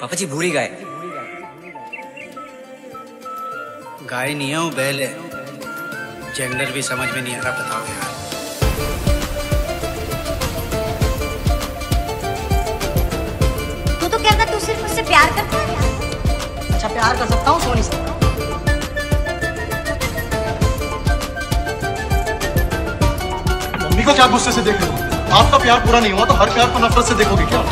पापा जी भूरी गाय गाय नहीं है वो बैल है। जेंडर भी समझ में नहीं आ रहा बताओ यार तू तो कहता तू सिर्फ़ उससे प्यार करता है अच्छा प्यार कर सकता हूँ सो नहीं सकता। मम्मी को क्या गुस्से से देख रहे हो? आपका प्यार पूरा नहीं हुआ तो हर प्यार को नफरत से देखोगे क्या?